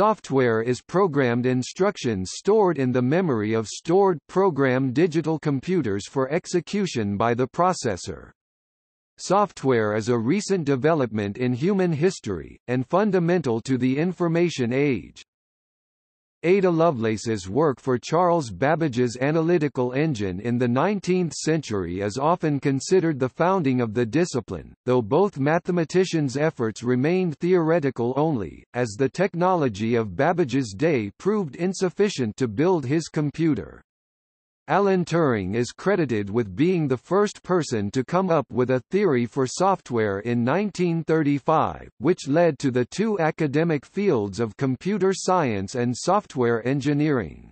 Software is programmed instructions stored in the memory of stored program digital computers for execution by the processor. Software is a recent development in human history, and fundamental to the information age. Ada Lovelace's work for Charles Babbage's analytical engine in the 19th century is often considered the founding of the discipline, though both mathematicians' efforts remained theoretical only, as the technology of Babbage's day proved insufficient to build his computer. Alan Turing is credited with being the first person to come up with a theory for software in 1935, which led to the two academic fields of computer science and software engineering.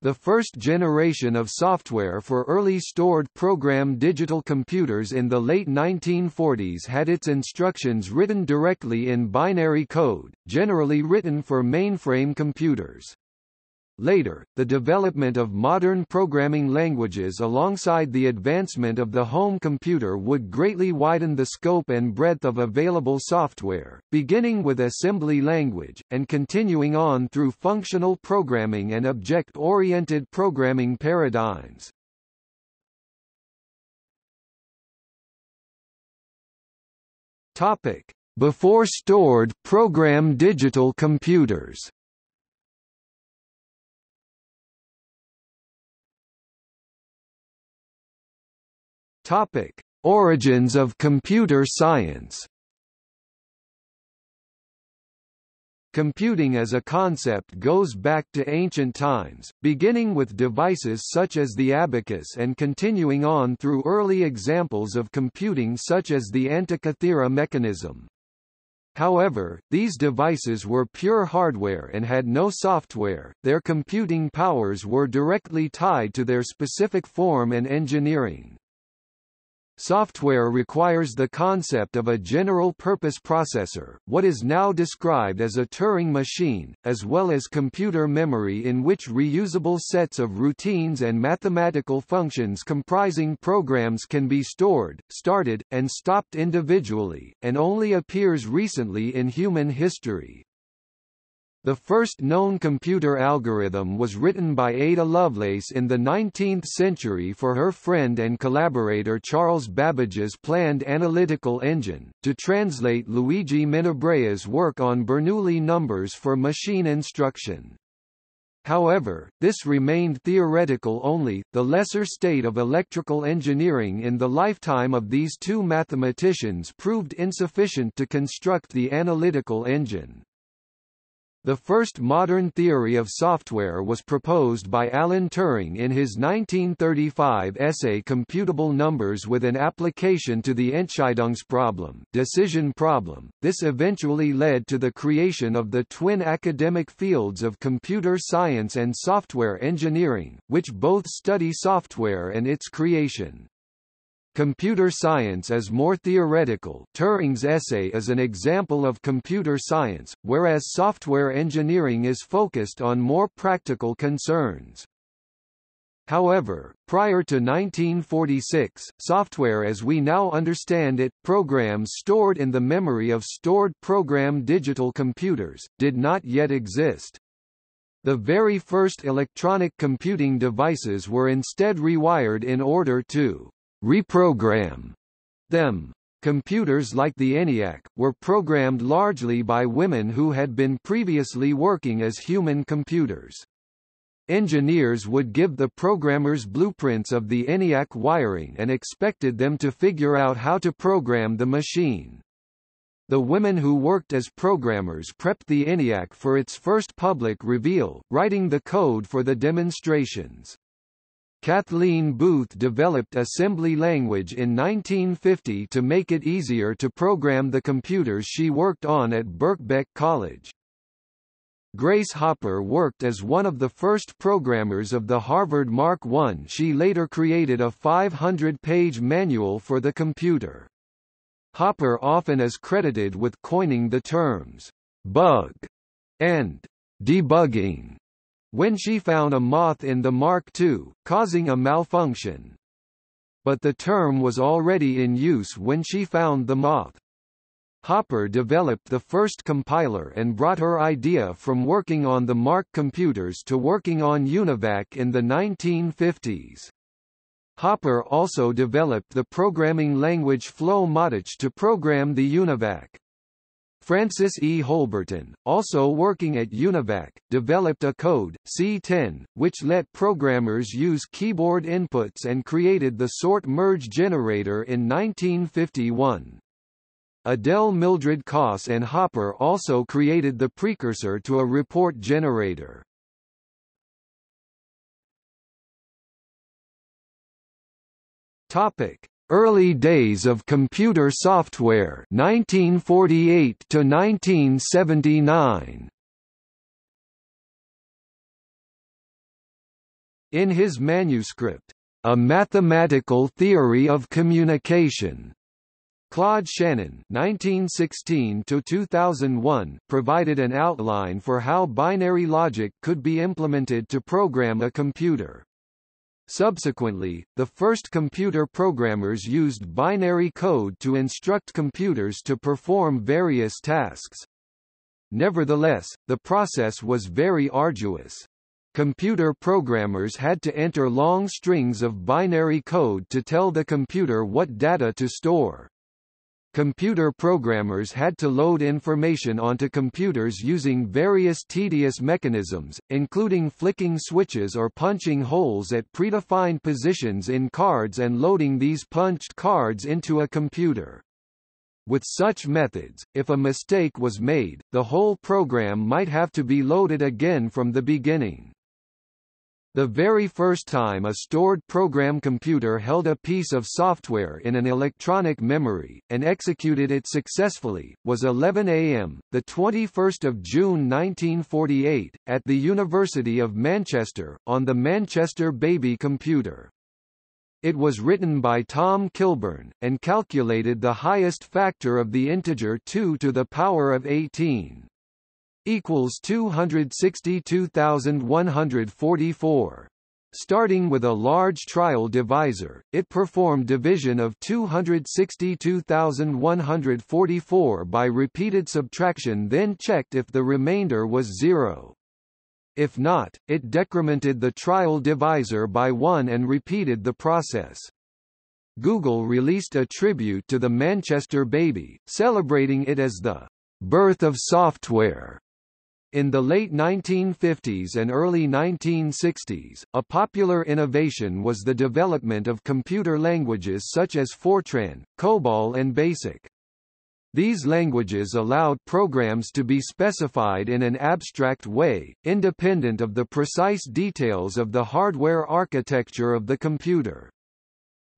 The first generation of software for early stored program digital computers in the late 1940s had its instructions written directly in binary code, generally written for mainframe computers. Later, the development of modern programming languages alongside the advancement of the home computer would greatly widen the scope and breadth of available software, beginning with assembly language, and continuing on through functional programming and object-oriented programming paradigms. Before stored program digital computers Topic: Origins of computer science. Computing as a concept goes back to ancient times, beginning with devices such as the abacus and continuing on through early examples of computing such as the Antikythera mechanism. However, these devices were pure hardware and had no software, their computing powers were directly tied to their specific form and engineering. Software requires the concept of a general-purpose processor, what is now described as a Turing machine, as well as computer memory in which reusable sets of routines and mathematical functions comprising programs can be stored, started, and stopped individually, and only appears recently in human history. The first known computer algorithm was written by Ada Lovelace in the 19th century for her friend and collaborator Charles Babbage's planned analytical engine, to translate Luigi Menabrea's work on Bernoulli numbers for machine instruction. However, this remained theoretical only. The lesser state of electrical engineering in the lifetime of these two mathematicians proved insufficient to construct the analytical engine. The first modern theory of software was proposed by Alan Turing in his 1935 essay Computable Numbers with an application to the Entscheidungsproblem decision problem. This eventually led to the creation of the twin academic fields of computer science and software engineering, which both study software and its creation. Computer science is more theoretical Turing's essay is an example of computer science, whereas software engineering is focused on more practical concerns. However, prior to 1946, software as we now understand it, programs stored in the memory of stored program digital computers, did not yet exist. The very first electronic computing devices were instead rewired in order to reprogram them. Computers like the ENIAC, were programmed largely by women who had been previously working as human computers. Engineers would give the programmers blueprints of the ENIAC wiring and expected them to figure out how to program the machine. The women who worked as programmers prepped the ENIAC for its first public reveal, writing the code for the demonstrations. Kathleen Booth developed assembly language in 1950 to make it easier to program the computers she worked on at Birkbeck College. Grace Hopper worked as one of the first programmers of the Harvard Mark I. She later created a 500-page manual for the computer. Hopper often is credited with coining the terms bug and debugging when she found a moth in the Mark II, causing a malfunction. But the term was already in use when she found the moth. Hopper developed the first compiler and brought her idea from working on the Mark computers to working on UNIVAC in the 1950s. Hopper also developed the programming language FLOW-MATIC to program the UNIVAC. Frances E. Holberton, also working at UNIVAC, developed a code, C10, which let programmers use keyboard inputs and created the sort merge generator in 1951. Adele Mildred Koss and Hopper also created the precursor to a report generator. Topic: Early days of computer software 1948 to 1979. In his manuscript, A Mathematical Theory of Communication, Claude Shannon (1916–2001) provided an outline for how binary logic could be implemented to program a computer. Subsequently, the first computer programmers used binary code to instruct computers to perform various tasks. Nevertheless, the process was very arduous. Computer programmers had to enter long strings of binary code to tell the computer what data to store. Computer programmers had to load information onto computers using various tedious mechanisms, including flicking switches or punching holes at predefined positions in cards and loading these punched cards into a computer. With such methods, if a mistake was made, the whole program might have to be loaded again from the beginning. The very first time a stored program computer held a piece of software in an electronic memory, and executed it successfully, was 11 am, 21 June 1948, at the University of Manchester, on the Manchester Baby computer. It was written by Tom Kilburn, and calculated the highest factor of the integer 2 to the power of 18 equals 262,144. Starting with a large trial divisor, it performed division of 262,144 by repeated subtraction then checked if the remainder was zero. If not, it decremented the trial divisor by 1 and repeated the process. Google released a tribute to the Manchester Baby, celebrating it as the birth of software. In the late 1950s and early 1960s, a popular innovation was the development of computer languages such as Fortran, COBOL and BASIC. These languages allowed programs to be specified in an abstract way, independent of the precise details of the hardware architecture of the computer.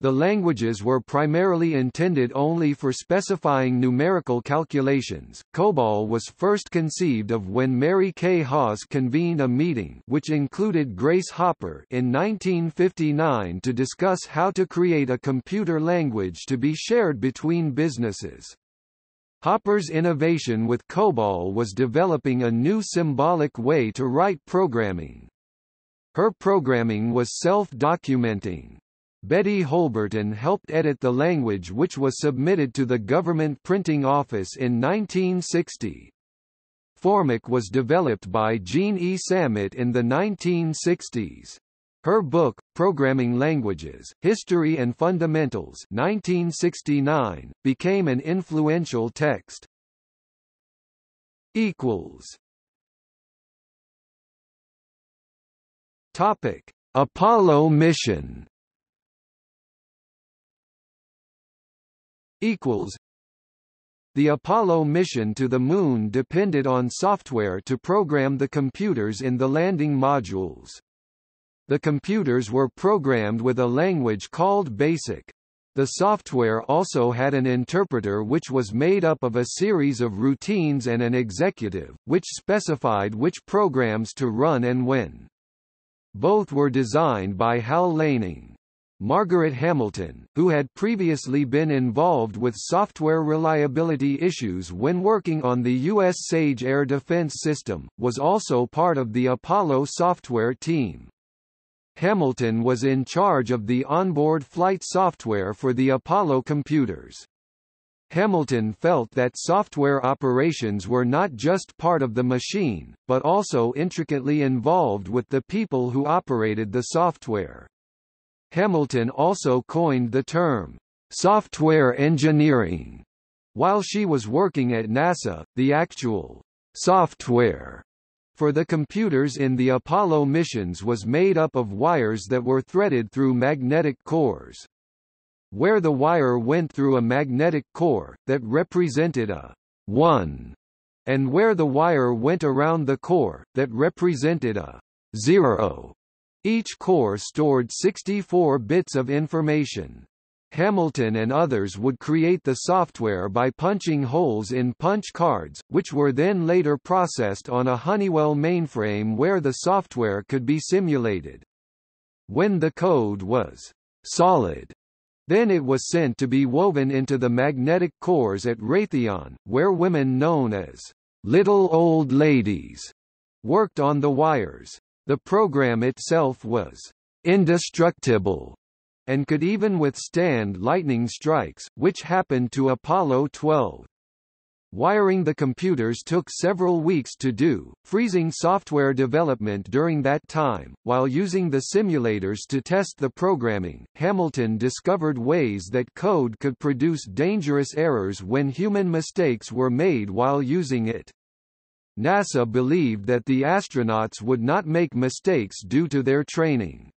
The languages were primarily intended only for specifying numerical calculations. COBOL was first conceived of when Mary Kay Hawes convened a meeting which included Grace Hopper in 1959 to discuss how to create a computer language to be shared between businesses. Hopper's innovation with COBOL was developing a new symbolic way to write programming. Her programming was self-documenting. Betty Holberton helped edit the language which was submitted to the Government Printing Office in 1960. FORMAC was developed by Jean E. Sammet in the 1960s. Her book, Programming Languages, History and Fundamentals 1969, became an influential text. Topic. Apollo mission equals the Apollo mission to the Moon depended on software to program the computers in the landing modules. The computers were programmed with a language called BASIC. The software also had an interpreter which was made up of a series of routines and an executive, which specified which programs to run and when. Both were designed by Hal Laning. Margaret Hamilton, who had previously been involved with software reliability issues when working on the U.S. SAGE air defense system, was also part of the Apollo software team. Hamilton was in charge of the onboard flight software for the Apollo computers. Hamilton felt that software operations were not just part of the machine, but also intricately involved with the people who operated the software. Hamilton also coined the term, software engineering. While she was working at NASA, the actual software for the computers in the Apollo missions was made up of wires that were threaded through magnetic cores. Where the wire went through a magnetic core, that represented a 1, and where the wire went around the core, that represented a 0. Each core stored 64 bits of information. Hamilton and others would create the software by punching holes in punch cards, which were then later processed on a Honeywell mainframe where the software could be simulated. When the code was solid, then it was sent to be woven into the magnetic cores at Raytheon, where women known as little old ladies worked on the wires. The program itself was indestructible and could even withstand lightning strikes, which happened to Apollo 12. Wiring the computers took several weeks to do, freezing software development during that time. While using the simulators to test the programming, Hamilton discovered ways that code could produce dangerous errors when human mistakes were made while using it. NASA believed that the astronauts would not make mistakes due to their training.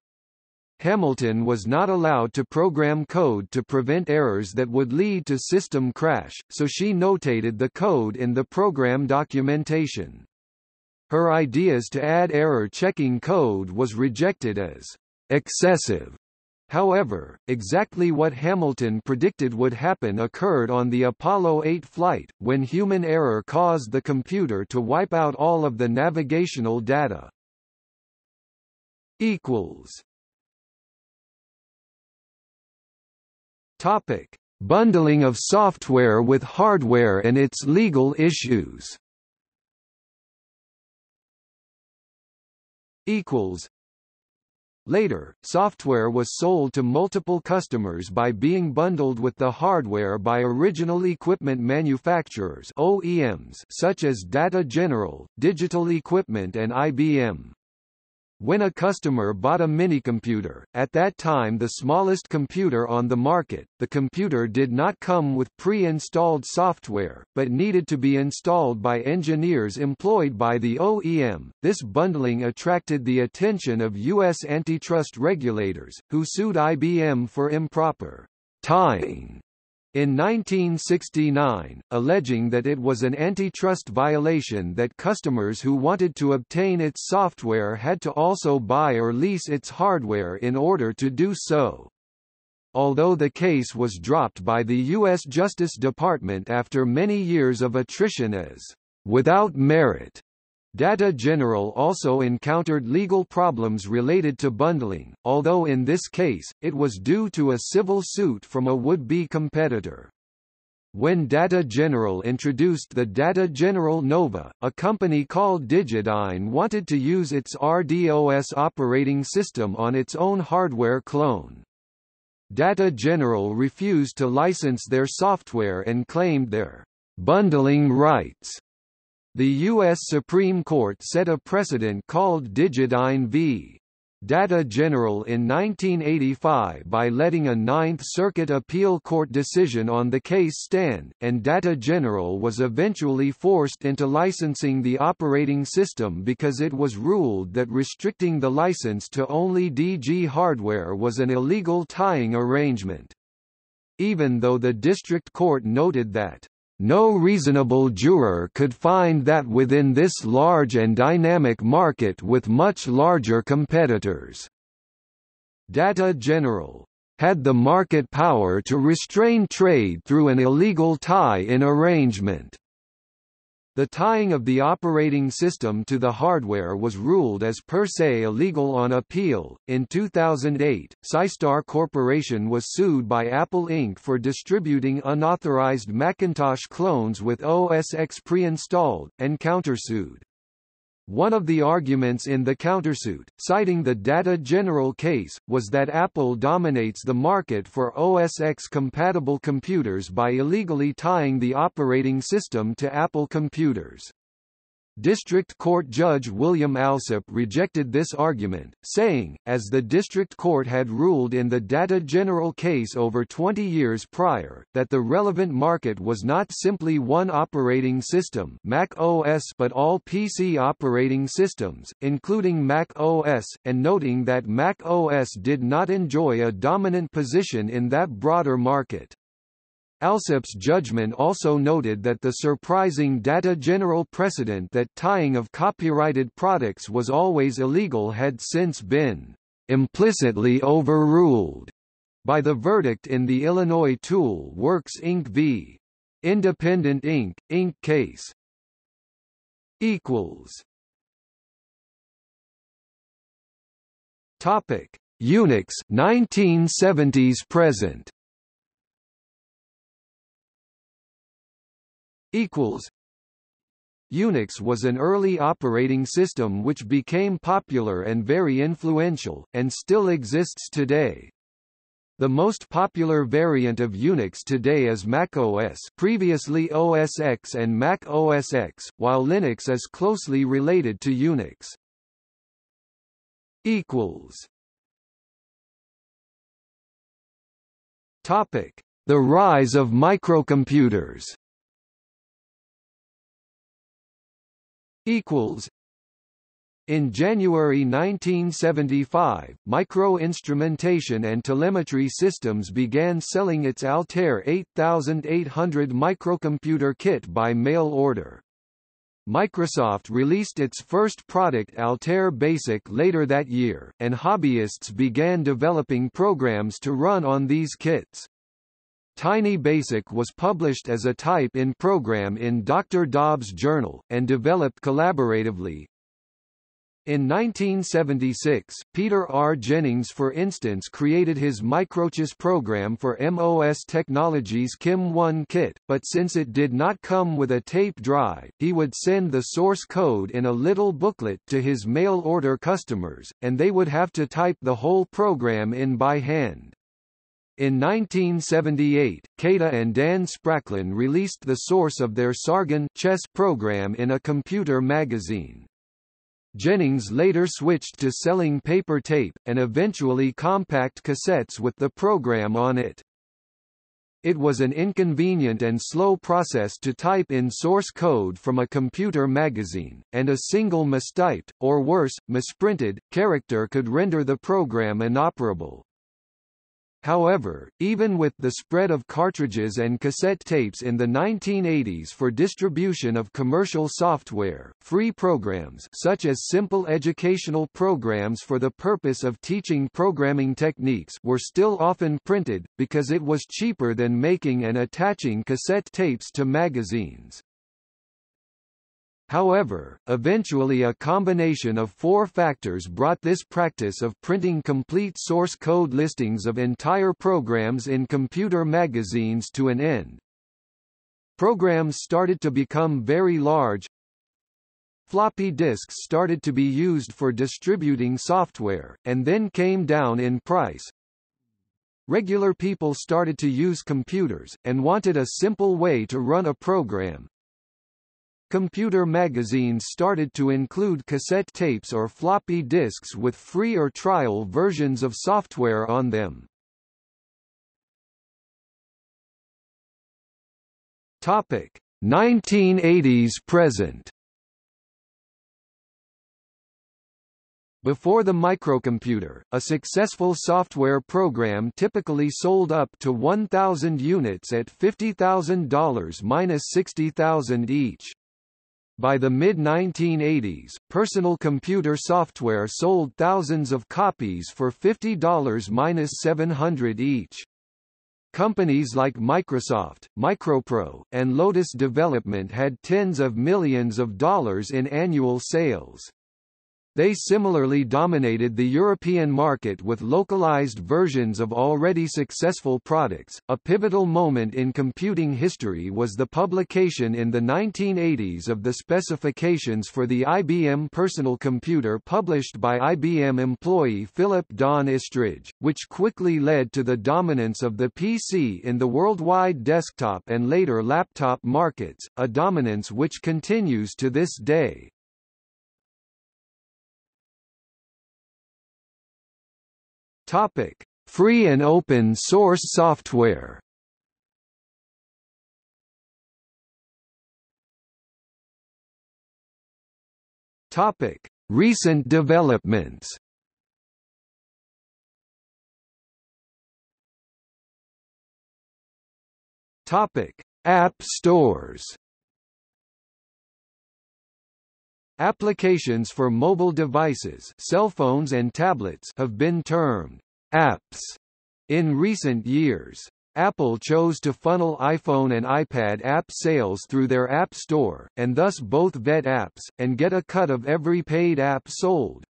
Hamilton was not allowed to program code to prevent errors that would lead to system crash, so she notated the code in the program documentation. Her ideas to add error-checking code was rejected as excessive However, exactly what Hamilton predicted would happen occurred on the Apollo 8 flight, when human error caused the computer to wipe out all of the navigational data. Topic: Bundling of software with hardware and its legal issues. Equals Later, software was sold to multiple customers by being bundled with the hardware by original equipment manufacturers OEMs such as Data General, Digital Equipment and IBM. When a customer bought a minicomputer, at that time the smallest computer on the market, the computer did not come with pre-installed software, but needed to be installed by engineers employed by the OEM. This bundling attracted the attention of U.S. antitrust regulators, who sued IBM for improper tying in 1969, alleging that it was an antitrust violation that customers who wanted to obtain its software had to also buy or lease its hardware in order to do so. Although the case was dropped by the U.S. Justice Department after many years of attrition as without merit, Data General also encountered legal problems related to bundling, although in this case, it was due to a civil suit from a would-be competitor. When Data General introduced the Data General Nova, a company called Digidyne wanted to use its RDOS operating system on its own hardware clone. Data General refused to license their software and claimed their bundling rights the U.S. Supreme Court set a precedent called Digidyne v. Data General in 1985 by letting a Ninth Circuit Appeal Court decision on the case stand, and Data General was eventually forced into licensing the operating system because it was ruled that restricting the license to only DG hardware was an illegal tying arrangement. Even though the district court noted that no reasonable juror could find that within this large and dynamic market with much larger competitors. Data General had the market power to restrain trade through an illegal tie-in arrangement. The tying of the operating system to the hardware was ruled as per se illegal on appeal. In 2008, Psystar Corporation was sued by Apple Inc. for distributing unauthorized Macintosh clones with OS X pre-installed, and countersued. One of the arguments in the countersuit, citing the Data General case, was that Apple dominates the market for OS X-compatible computers by illegally tying the operating system to Apple computers. District Court Judge William Alsup rejected this argument, saying, as the District Court had ruled in the Data General case over 20 years prior, that the relevant market was not simply one operating system Mac OS but all PC operating systems, including Mac OS, and noting that Mac OS did not enjoy a dominant position in that broader market. Alsup's judgment also noted that the surprising data general precedent that tying of copyrighted products was always illegal had since been implicitly overruled by the verdict in the Illinois Tool Works Inc. v. Independent Ink Inc. case. Equals. Topic: Unix 1970s present. Equals Unix was an early operating system which became popular and very influential, and still exists today. The most popular variant of Unix today is macOS previously OS X and Mac OS X, while Linux is closely related to Unix. Topic: The rise of microcomputers. Equals in January 1975, Micro-Instrumentation and Telemetry Systems began selling its Altair 8800 microcomputer kit by mail order. Microsoft released its first product Altair Basic later that year, and hobbyists began developing programs to run on these kits. Tiny Basic was published as a type-in program in Dr. Dobb's journal, and developed collaboratively. In 1976, Peter R. Jennings for instance created his Microchess program for MOS Technologies Kim 1 kit, but since it did not come with a tape drive, he would send the source code in a little booklet to his mail-order customers, and they would have to type the whole program in by hand. In 1978, Kathe and Dan Spracklen released the source of their Sargon chess program in a computer magazine. Jennings later switched to selling paper tape, and eventually compact cassettes with the program on it. It was an inconvenient and slow process to type in source code from a computer magazine, and a single mistyped, or worse, misprinted, character could render the program inoperable. However, even with the spread of cartridges and cassette tapes in the 1980s for distribution of commercial software, free programs such as simple educational programs for the purpose of teaching programming techniques were still often printed, because it was cheaper than making and attaching cassette tapes to magazines. However, eventually a combination of four factors brought this practice of printing complete source code listings of entire programs in computer magazines to an end. Programs started to become very large. Floppy disks started to be used for distributing software, and then came down in price. Regular people started to use computers, and wanted a simple way to run a program, Computer magazines started to include cassette tapes or floppy disks with free or trial versions of software on them. Topic 1980s present Before the microcomputer, a successful software program typically sold up to 1,000 units at $50,000 minus 60,000 each. By the mid-1980s, personal computer software sold thousands of copies for $50-700 each. Companies like Microsoft, Micropro, and Lotus Development had tens of millions of dollars in annual sales. They similarly dominated the European market with localized versions of already successful products. A pivotal moment in computing history was the publication in the 1980s of the specifications for the IBM personal computer published by IBM employee Philip Don Estridge, which quickly led to the dominance of the PC in the worldwide desktop and later laptop markets, a dominance which continues to this day. Topic: Free and open source software. Topic: Recent developments. Topic: App stores. Applications for mobile devices cell phones and tablets have been termed apps in recent years. Apple chose to funnel iPhone and iPad app sales through their App Store, and thus both vet apps, and get a cut of every paid app sold.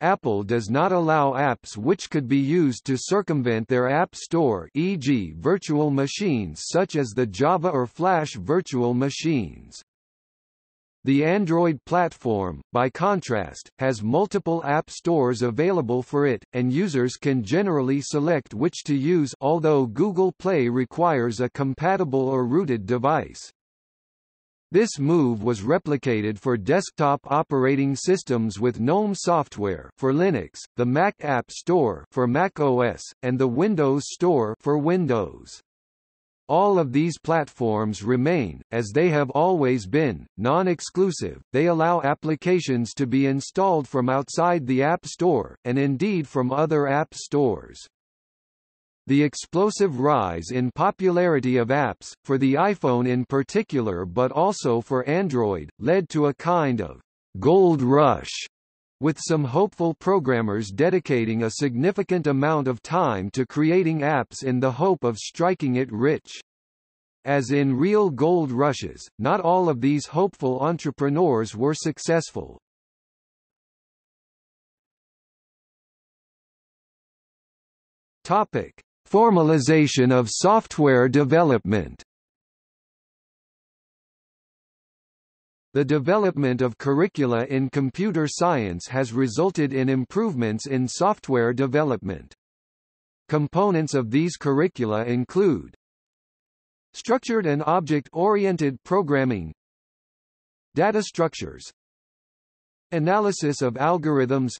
Apple does not allow apps which could be used to circumvent their App Store e.g. virtual machines such as the Java or Flash virtual machines. The Android platform, by contrast, has multiple app stores available for it, and users can generally select which to use although Google Play requires a compatible or rooted device. This move was replicated for desktop operating systems with GNOME software for Linux, the Mac App Store for Mac OS, and the Windows Store for Windows. All of these platforms remain, as they have always been, non-exclusive, they allow applications to be installed from outside the App Store, and indeed from other app stores. The explosive rise in popularity of apps, for the iPhone in particular but also for Android, led to a kind of «gold rush» with some hopeful programmers dedicating a significant amount of time to creating apps in the hope of striking it rich. As in real gold rushes, not all of these hopeful entrepreneurs were successful. Topic: Formalization of software development. The development of curricula in computer science has resulted in improvements in software development. Components of these curricula include Structured and object-oriented programming Data structures Analysis of algorithms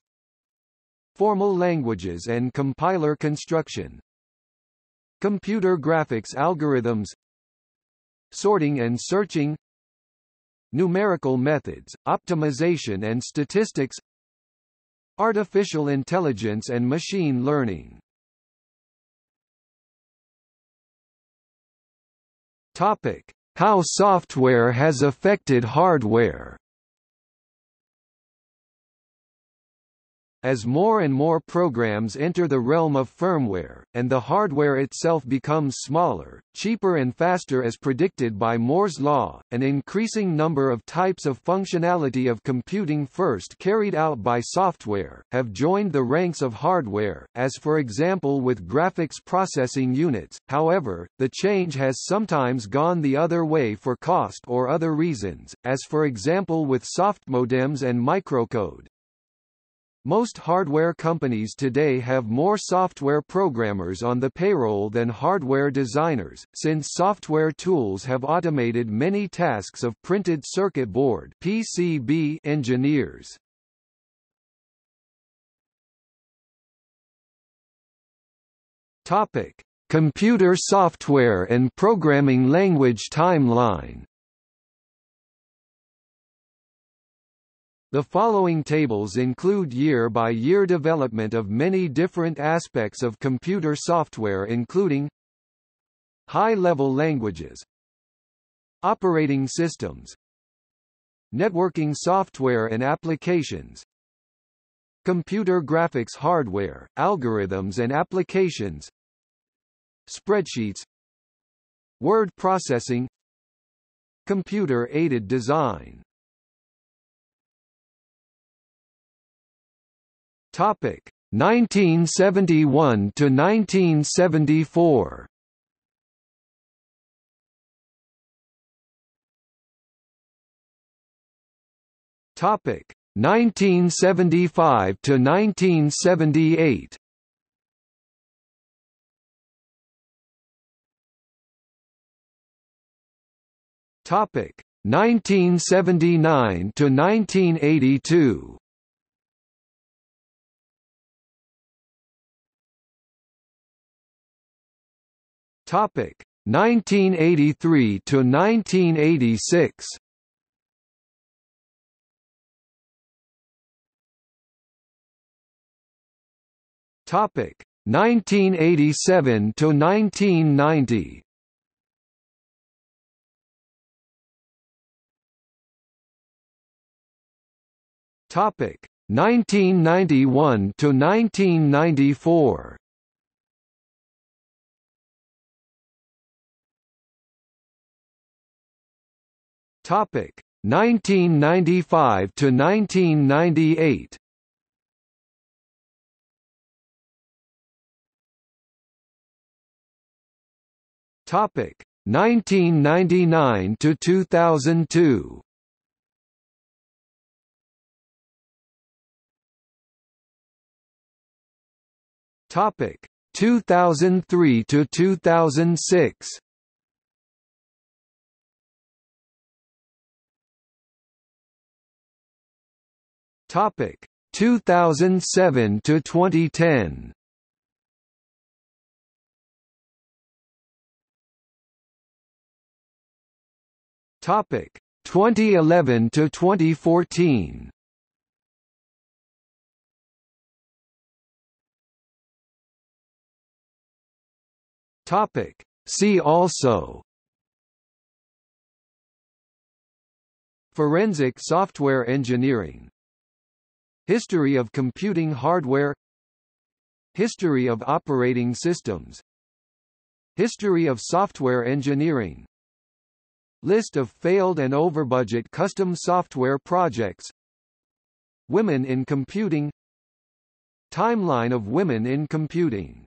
Formal languages and compiler construction Computer graphics algorithms Sorting and searching numerical methods, optimization and statistics artificial intelligence and machine learning. Topic: How software has affected hardware As more and more programs enter the realm of firmware, and the hardware itself becomes smaller, cheaper and faster as predicted by Moore's law, an increasing number of types of functionality of computing first carried out by software, have joined the ranks of hardware, as for example with graphics processing units. However, the change has sometimes gone the other way for cost or other reasons, as for example with soft modems and microcode. Most hardware companies today have more software programmers on the payroll than hardware designers, since software tools have automated many tasks of printed circuit board PCB engineers. Topic: Computer software and programming language timeline The following tables include year-by-year -year development of many different aspects of computer software including High-level languages Operating systems Networking software and applications Computer graphics hardware, algorithms and applications Spreadsheets Word processing Computer-aided design Topic 1971 to 1974. Topic 1975 to 1978. Topic 1979 to 1982. Topic 1983 to 1986. Topic 1987 to 1990. Topic 1991 to 1994. Topic 1995 to 1998. Topic 1999 to 2002. Topic 2003 to 2006. Topic. 2007 to 2010. Topic. 2011 to 2014. Topic. See also. Forensic software engineering History of computing hardware. History of operating systems. History of software engineering. List of failed and overbudget custom software projects. Women in computing. Timeline of women in computing